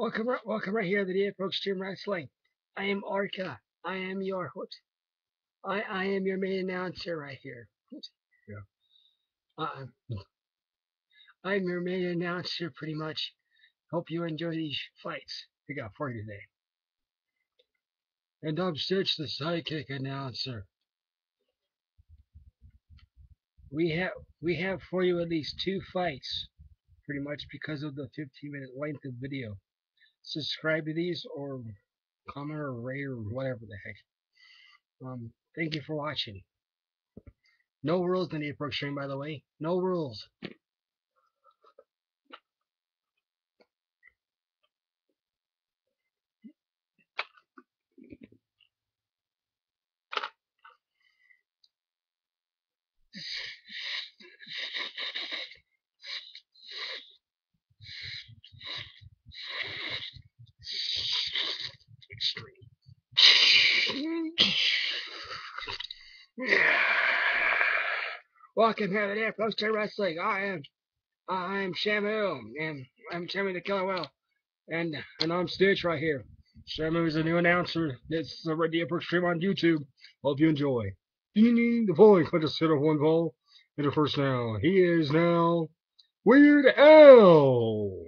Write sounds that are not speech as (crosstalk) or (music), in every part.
Welcome, welcome right here to the Pro Extreme Wrestling. I am Arca. I am your whoops. I I am your main announcer right here. Whoops. Yeah. Uh, I'm your main announcer, pretty much. Hope you enjoy these fights we got for you today. And I'm Stitch, the sidekick announcer. We have we have for you at least two fights, pretty much because of the 15 minute length of video. Subscribe to these or comment or rate or whatever the heck. Um, thank you for watching. No rules in the approach stream, by the way. No rules. Welcome here to the Approach to Wrestling. I am I am Shamu and I'm Shamu the Killer Whale. And and I'm Stitch right here. Shamu is a new announcer. This is a the stream on YouTube. Hope you enjoy. Ding ding the following contestant of one ball. Enter first now. He is now Weird Al.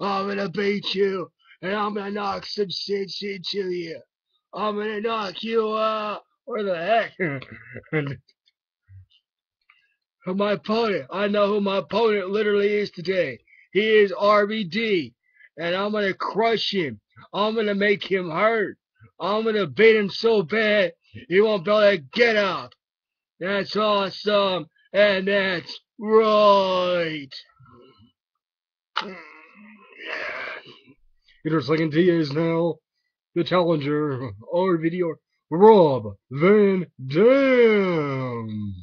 I'm gonna beat you, and I'm gonna knock some sense into you. I'm gonna knock you out. Where the heck? (laughs) my opponent. I know who my opponent literally is today. He is RVD, and I'm gonna crush him. I'm gonna make him hurt. I'm gonna beat him so bad he won't be able to get up. That's awesome, and that's right. Peter second T is now the challenger, RVD or Rob Van Dam.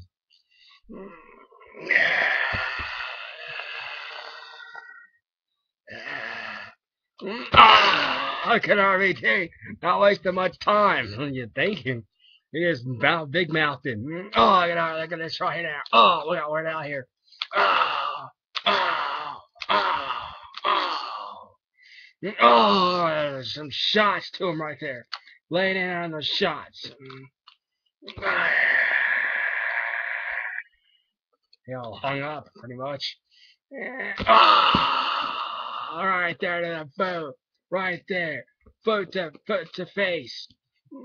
Ah, I can RVD. Not wasting much time. You thinking? He is big mouthed. Oh, ah, I got ah, look at this right now. Oh, look out, we're out here. Oh, oh, oh, oh. Oh, some shots to him right there. Laying down on the shots. (sighs) They all hung up, pretty much. Oh, (sighs) all right there to the boat. Right there. Foot to foot to face.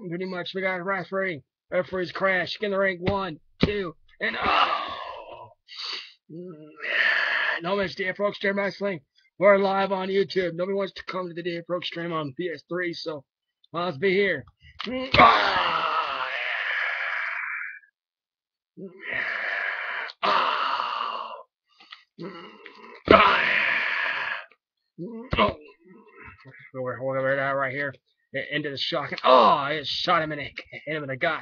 Pretty much we got a referee. Referee's crash. In the ring. One, two, and oh. (sighs) No the Pro Extreme Wrestling. We're live on YouTube. Nobody wants to come to the day Pro stream on PS3, so well, let's be here. We're over that right here. Into the shock. Oh, I just shot him in the hit him in the gut.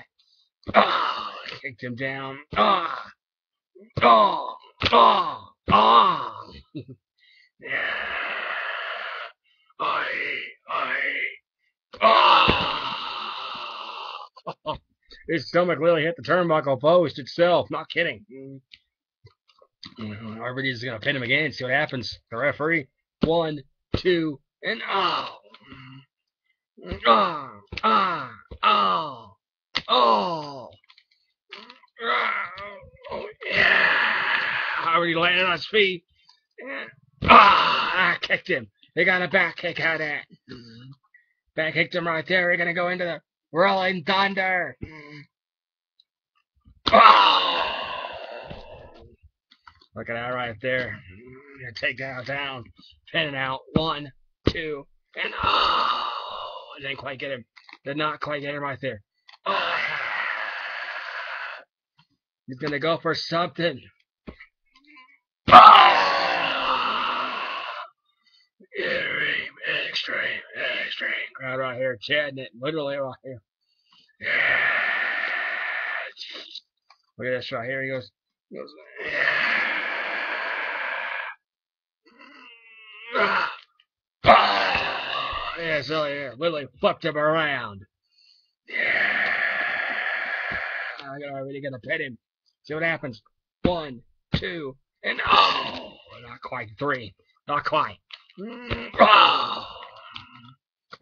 Oh, kicked him down. Ah. Oh, oh, oh, oh. (laughs) yeah. I, I, oh. His stomach literally hit the turnbuckle post itself. Not kidding. Everybody's gonna pin him again. See what happens. The referee. One, two, and oh. Ah, ah, oh, oh. Oh, yeah. Already landed on his feet. Ah, I kicked him. They got a back kick out of that. Mm-hmm. Back kicked him right there. We're going to go into the Rolling Thunder. Oh. Look at that right there. Mm-hmm. Take that down. Pinning out. One, two, and oh. I didn't quite get him. Did not quite get him right there. Oh. He's gonna go for something. Extreme, extreme, extreme. Crowd right here, chatting it, literally right here. Yeah. Look at this right here. He goes, he goes, yeah. Yeah, so yeah, literally fucked him around. Yeah. I got already gonna pet him. See what happens. One, two, and oh! not quite three. Not quite. Oh.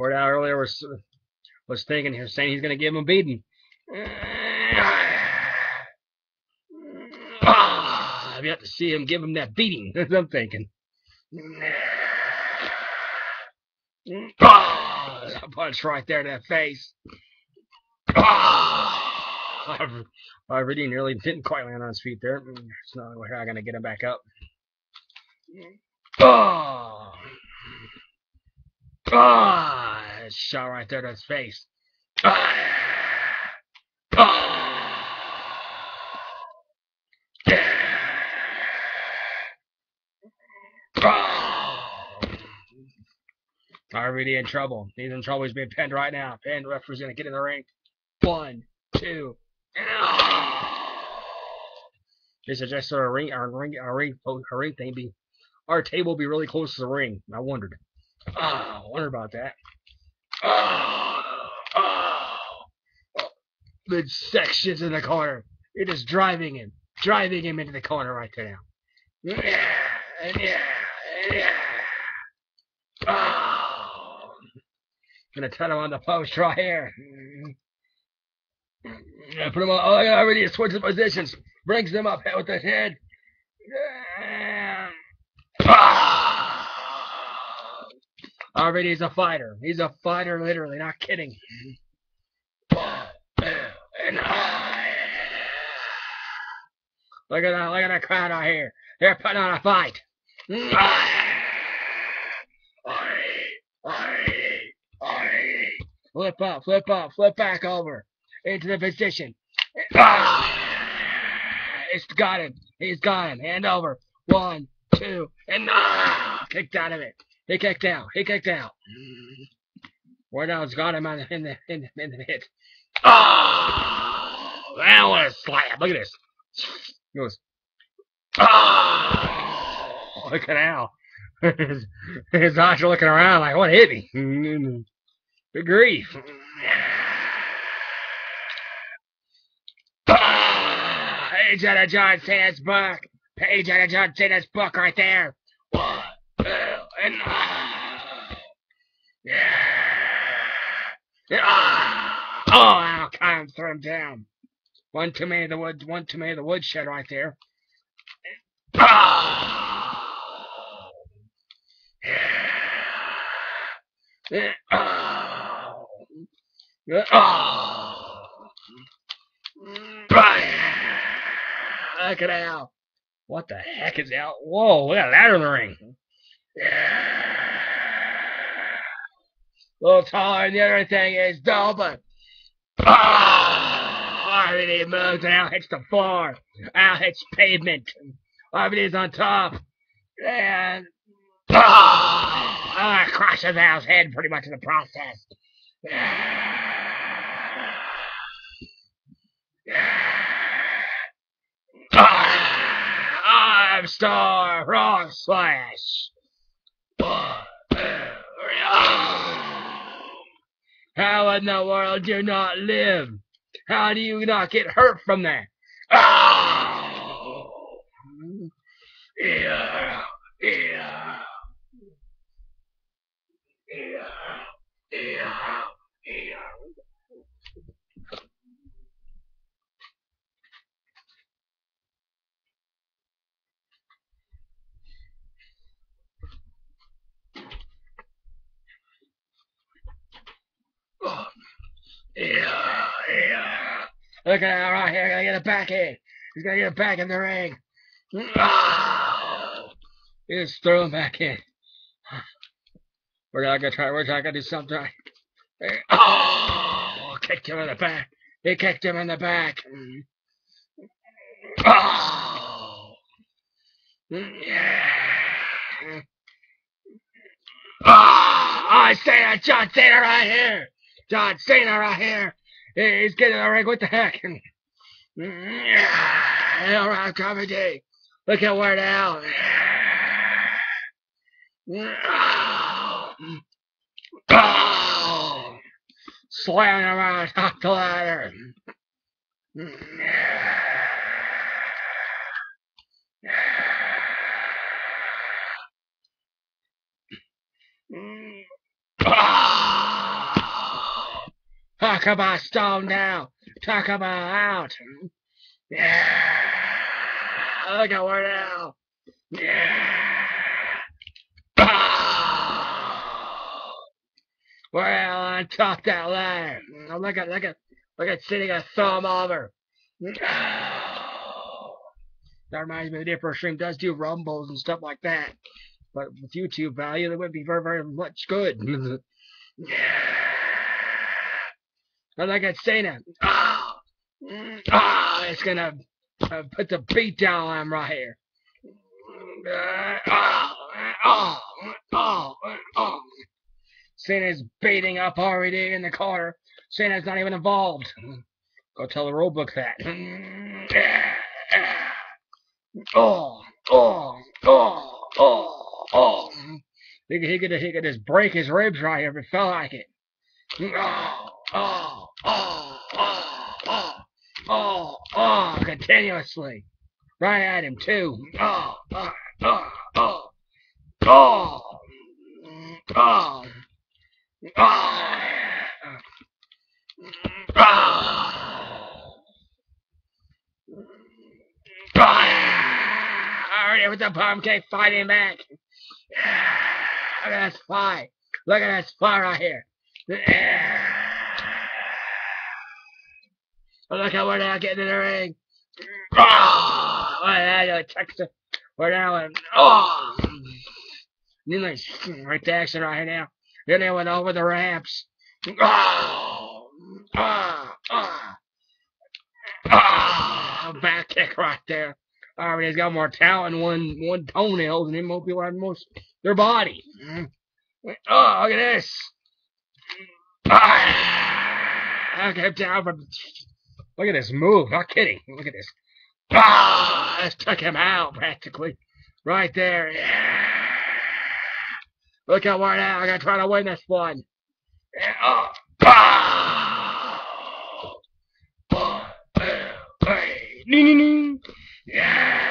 Cordell earlier was was thinking he was saying he's gonna give him a beating. Ah, (sighs) I've got to see him give him that beating. (laughs) That's what I'm thinking. (sighs) Ah, punch right there to that face. (sighs) Ah, I really nearly didn't quite land on his feet there. It's not how I'm gonna get him back up. Oh, ah, shot right there to his face. Ah, ah, ah. RVD in trouble. He's in trouble. He's being pinned right now. Pinned. Referee's gonna get in the ring. One, two. (sighs) Is just a ring, a ring, a ring, a ring thing. Be our table be really close to the ring. I wondered. Ah, (sighs) I wondered about that. Ah, ah. The sections in the corner. It is driving him, driving him into the corner right there now. Yeah, yeah, yeah. Oh. Gonna turn him on the post right here. Yeah, put him on. Oh, yeah, already switches positions. Brings him up with the head. Ah! Already he's a fighter. He's a fighter, literally, not kidding. And Look at that, look at that crowd out here. They're putting on a fight. Flip up, flip up, flip back over into the position. It's got him. He's got him. Hand over. One, two, and ah, kicked out of it. He kicked out. He kicked out. Weird Al's got him on the, in the in the in the hit. Oh, ah, that was a slap. Look at this. He goes. Ah. Oh, look at Al. his, (laughs) his eyes are looking around like, what hit me? (laughs) Good grief. Ah, Page out of John Cena's book. Page out of John Cena's book right there. And ah. Yeah. Yeah. Ah. Oh, Al Khan threw him down. One too many of the wood, one too many of the woodshed right there. Ah. Yeah. Oh. Yeah. Oh. Look at Al. What the heck is Al? Whoa, look at that ladder in the ring. Little taller than the other thing is but ah, RVD moves and Al hits the floor. Al hits pavement. RVD's on top. And ah, ah, crushes Al's head pretty much in the process. Ah, Star Frog Splash. How in the world do you not live? How do you not get hurt from that? Oh. Yeah, yeah, yeah, yeah. Oh, yeah, yeah. Look at right here. Gotta get back in. He's gonna get it back in the ring. Oh, (sighs) he just back in. We're not gonna try. We're not gonna do something. Oh, (sighs) kicked him in the back. He kicked him in the back. Oh, (sighs) yeah. Oh, I say that John Cena right here. John Cena right here. He's getting all right. What the heck? (laughs) All right, comedy. Look at where now. Oh, slamming around top the ladder. Talk about stone now. Talk about out. Yeah. Look at where now. Yeah. Oh. Well, on top that ladder. Look at, look at, look at sitting a thumb over. That reminds me, the Dipper Stream does do rumbles and stuff like that. But with YouTube value, that would be very, very much good. (laughs) I like I say now. Ah, ah, it's gonna uh, put the beat down on him right here. Ah, ah, ah, ah. oh, oh, oh. Santa's beating up RVD in the corner. Santa's not even involved. Go tell the roadbook that. Oh, oh, oh, oh, oh. He could, he could, he could just break his ribs right here if it felt like it. Oh, oh, oh, oh, oh, oh, oh, continuously. Right at him, too. Oh, oh, oh, oh, oh, oh, oh. Already with the bomb cake fighting back. Look at that spy. Look at that spy right here. Look how we're now getting in the ring. Oh, that Texas. We're now in. Oh, nice right to action right here now. Then they went over the ramps. Oh, ah, ah, ah, back kick right there. All right, he's got more talent one one toenail than him. Most people have most their body. Oh, look at this. Ah, okay, down, but look at this move. Not kidding. Look at this. Ah, this took him out practically. Right there. Yeah. Look how we're now. I gotta try to win this one. Yeah. Oh. Ah. Oh. Hey. Yeah.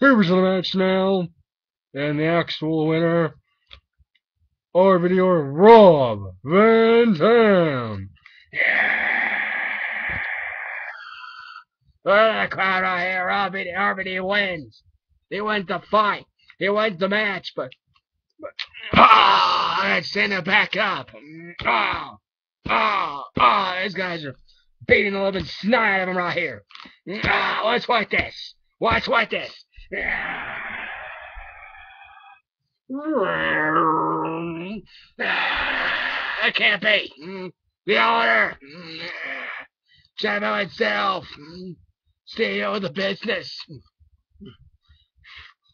Here's the match now. And the actual winner, RVD, Rob Van Dam. Look at the crowd right here. RVD, RVD wins. He wins the fight. He wins the match, but, but oh, let's send it back up. Oh, oh, oh, these guys are beating the living snot out of him right here. Ah, watch what this. Watch what this. That can't be. Hmm. The owner. Shadow itself. CEO of the business.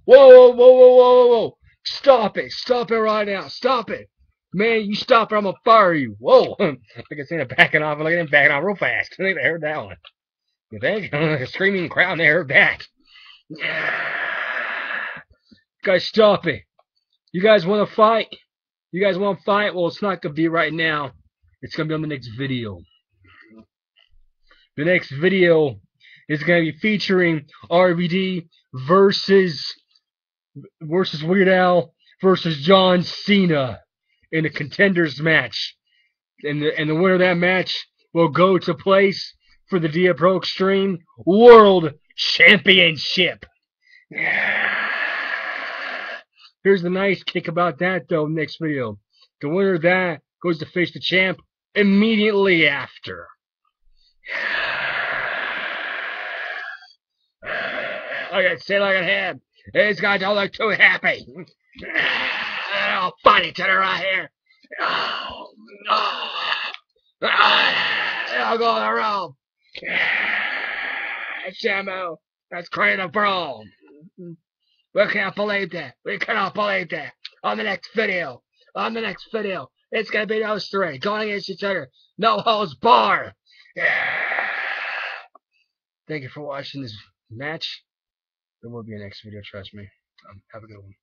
Whoa, whoa, whoa, whoa, whoa, whoa. Stop it. Stop it right now. Stop it. Man, you stop or I'm gonna fire you. Whoa. (laughs) I can see him backing off. Look at him backing off real fast. I think they heard that one. You think? (laughs) a screaming crowd, they heard that. (sighs) Guys, stop it. You guys want to fight? You guys want to fight? Well, it's not going to be right now. It's going to be on the next video. The next video is going to be featuring RVD versus versus Weird Al versus John Cena in a contenders match. And the, and the winner of that match will go to place for the Dia Pro Extreme World Championship. Here's the nice kick about that, though, next video. The winner of that goes to face the champ immediately after. Look at say like a head. These guys don't look too happy. They'll fight each other right here. Oh, oh, They'll go the road. Shamu, that's creative brawl. We can't believe that. We cannot believe that. On the next video, on the next video, it's gonna be those three going against each other. No holds bar. Thank you for watching this match. There will be a next video, trust me. Um, have a good one.